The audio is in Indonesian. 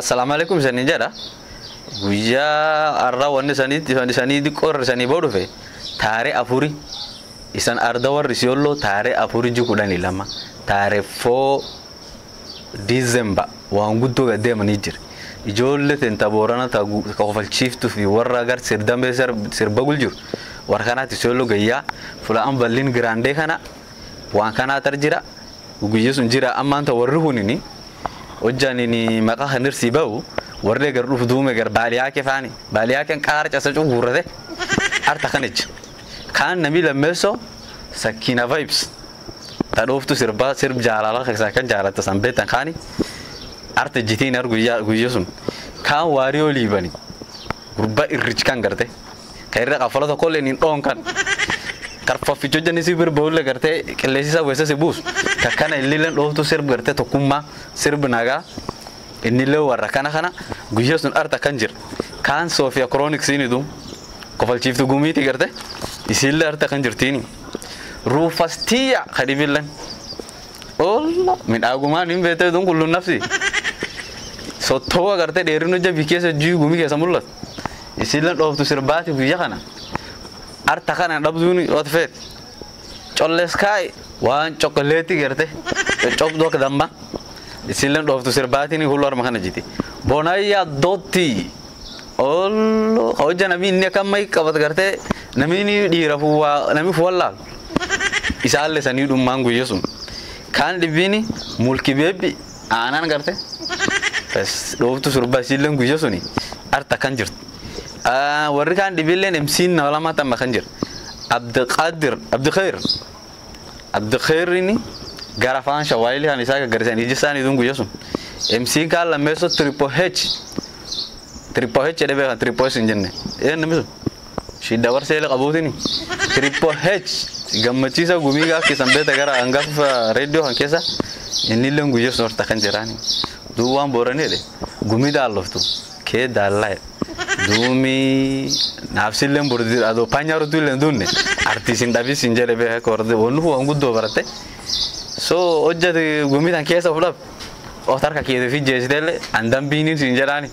Assalaamu alaikum isaanii jedha. Guyyaa har'aa wanni isaaniitti isaanii xiqqoo irra isaanii boo dhufe taaree afurii isan arda warri siyolloo taaree afurii ji kudhanii lama taaree foo diizemba waan guddoo gad deemanii jira. Ijoollee teenta boorana ta kofalchiiftuu fi warra agar sirdambee sirba gul jiru warra kanaatti siyolloo gayyaa fulaan bal'in giraandee kana waan kanaa tar jira guyyaa sun jira ammaan ta warri hunini hojaanini maqaha narsibaw warre gar dhuf duumegar baaliyaake faani? Baaliyaken qaarca sacu guurade arta kanij kaan nami lameeso sakina vibes. Ta dhooftu sirba sir jaalala kaksa kan jaalata sambetan kaani? Arta jitiin ar guyya guyyosun kaan waariyoo liibani gurba irrij kan garte. Kayrre qafalata kollenin dhoonkan karfafficho jani si bir bawulle garte qilleensi isaa weessa si buusu kakkana illilleen dhooftu sirb garte tokkummaa sirb nagaa innillee warra kana kana guyyaa sun arta kan jira kaan soofiya kroonik siinitu kofalchiiftu gumiiti garte isiillee arta kan jirtiini ruufastiya kadhibilleen olla midhaagumaan hin beekte tun kulluun nafsi. Sottoo agarte dheerina jabii keessa jii gumii keessa mul'atu isiilleen dhooftu sirbaati guyyaa kana arta kana dhabduun ot feet collees kaay waan chokoleetti garte coccobduu akka damba isilleen dhooftu sirbaatiin hullu arma kana jiti bonayyaa dootti ollo hojja namni inni akka mai qabat gartee namni dhiira fuwaa namni fuwallaalu isaallee sanii dhummaan guyya sun kaan dhibbiini mulki beebbi aanaan garte dhooftu sirba isilleen guyya suni arta kan jirtu Ah, wararkaan dhibileen emsiin noolamaata maqan jir abdiqaadir abdikhayr abdikhayrini garafaan shawaayilihan isaaka garisan ijisaan idun guyyasun emsiinkaan lameeso triple h. Triple h edhebeekan triple h injenne eenamisun shidawar seele qabuutini triple h. Gammachiisa gumiigaaf kisanbeeta gara angafa uh, redio kan keessa innilen guyyasun horta kan jiraani duu waan boorani gumidaa loftu kee daallahe dumi nafsilem burdi ado panyaru tu len dunne artisin tapi sinjere be korde onu ho angu barate. So ojja de gumi tan kesa fulap. Ohtar ka kiye de fijje sidele andam sinjerani